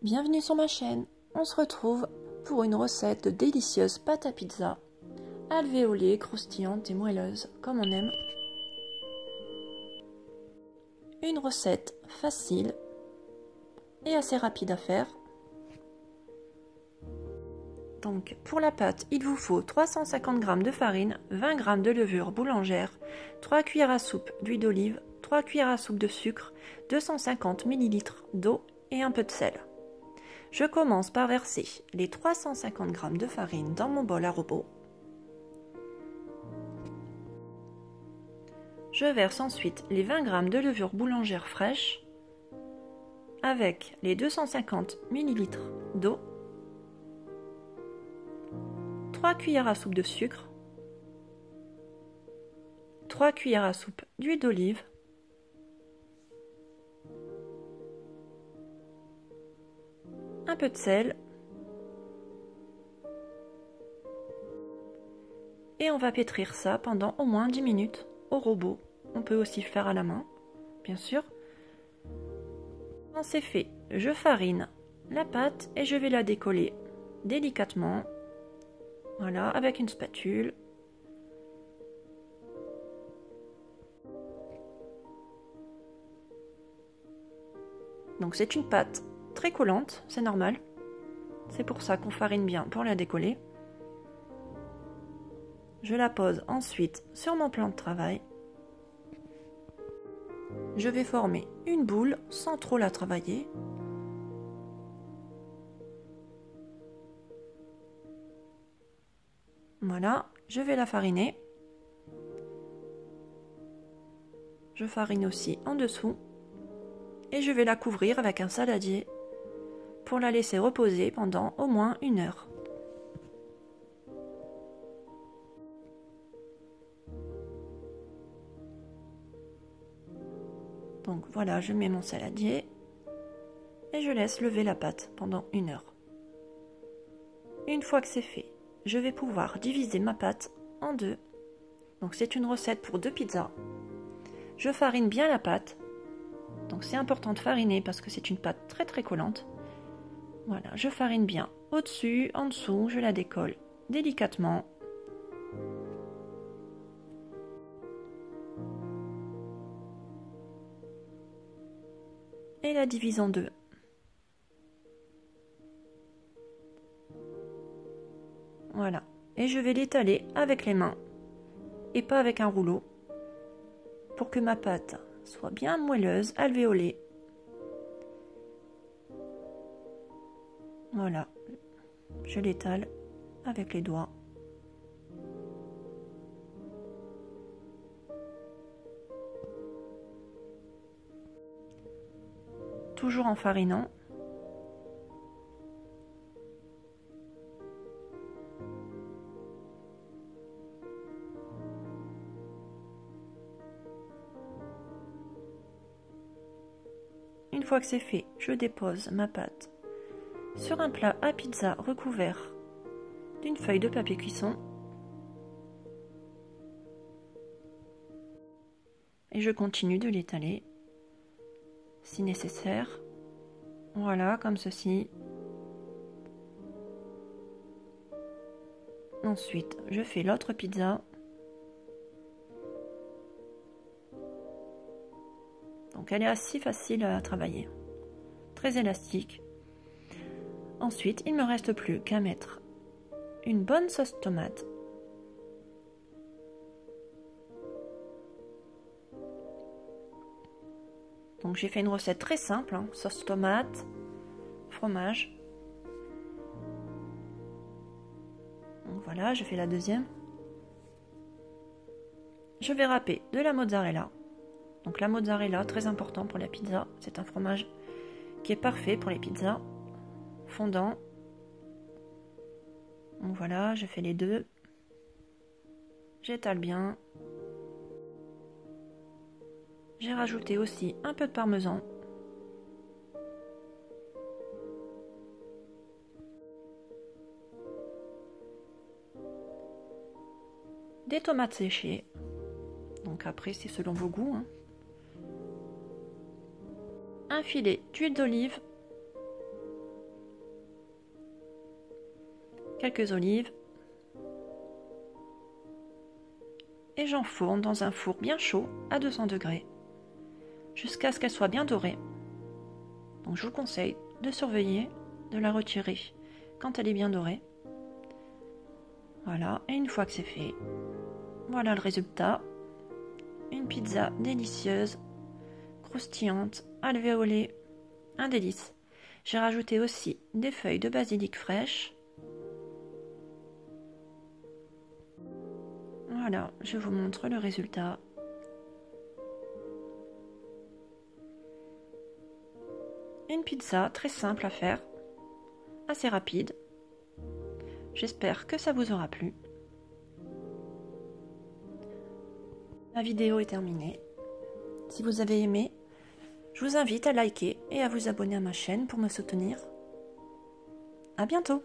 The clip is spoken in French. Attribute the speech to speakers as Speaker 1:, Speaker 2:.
Speaker 1: Bienvenue sur ma chaîne. On se retrouve pour une recette de délicieuse pâte à pizza, alvéolée, croustillante et moelleuse, comme on aime. Une recette facile et assez rapide à faire. Donc pour la pâte, il vous faut 350 g de farine, 20 g de levure boulangère, 3 cuillères à soupe d'huile d'olive, 3 cuillères à soupe de sucre, 250 ml d'eau et un peu de sel. Je commence par verser les 350 g de farine dans mon bol à robot. Je verse ensuite les 20 g de levure boulangère fraîche avec les 250 ml d'eau, 3 cuillères à soupe de sucre, 3 cuillères à soupe d'huile d'olive, un peu de sel et on va pétrir ça pendant au moins 10 minutes au robot. On peut aussi faire à la main, bien sûr. Quand c'est fait, je farine la pâte et je vais la décoller délicatement. Voilà, avec une spatule. Donc c'est une pâte très collante, c'est normal. C'est pour ça qu'on farine bien pour la décoller. Je la pose ensuite sur mon plan de travail. Je vais former une boule sans trop la travailler. Voilà, je vais la fariner. Je farine aussi en dessous. Et je vais la couvrir avec un saladier pour la laisser reposer pendant au moins une heure. Donc voilà, je mets mon saladier et je laisse lever la pâte pendant une heure. Une fois que c'est fait, je vais pouvoir diviser ma pâte en deux. Donc c'est une recette pour deux pizzas. Je farine bien la pâte. Donc c'est important de fariner parce que c'est une pâte très très collante. Voilà, je farine bien au-dessus, en dessous, je la décolle délicatement. Et la divise en deux. Voilà. Et je vais l'étaler avec les mains et pas avec un rouleau pour que ma pâte soit bien moelleuse, alvéolée Voilà, je l'étale avec les doigts. Toujours en farinant. Une fois que c'est fait, je dépose ma pâte sur un plat à pizza recouvert d'une feuille de papier cuisson. Et je continue de l'étaler si nécessaire. Voilà, comme ceci. Ensuite, je fais l'autre pizza. Donc elle est assez facile à travailler. Très élastique. Ensuite, il ne me reste plus qu'à mettre une bonne sauce tomate. Donc j'ai fait une recette très simple, hein. sauce tomate, fromage. Donc voilà, je fais la deuxième. Je vais râper de la mozzarella. Donc la mozzarella, très important pour la pizza, c'est un fromage qui est parfait pour les pizzas fondant. Donc voilà, je fais les deux. J'étale bien. J'ai rajouté aussi un peu de parmesan. Des tomates séchées. Donc après, c'est selon vos goûts. Hein. Un filet d'huile d'olive quelques olives et j'enfourne dans un four bien chaud à 200 degrés jusqu'à ce qu'elle soit bien dorée. Donc je vous conseille de surveiller, de la retirer quand elle est bien dorée. Voilà, et une fois que c'est fait, voilà le résultat. Une pizza délicieuse, croustillante, alvéolée, un délice. J'ai rajouté aussi des feuilles de basilic fraîches. Voilà, je vous montre le résultat. Une pizza très simple à faire, assez rapide. J'espère que ça vous aura plu. La vidéo est terminée. Si vous avez aimé, je vous invite à liker et à vous abonner à ma chaîne pour me soutenir. À bientôt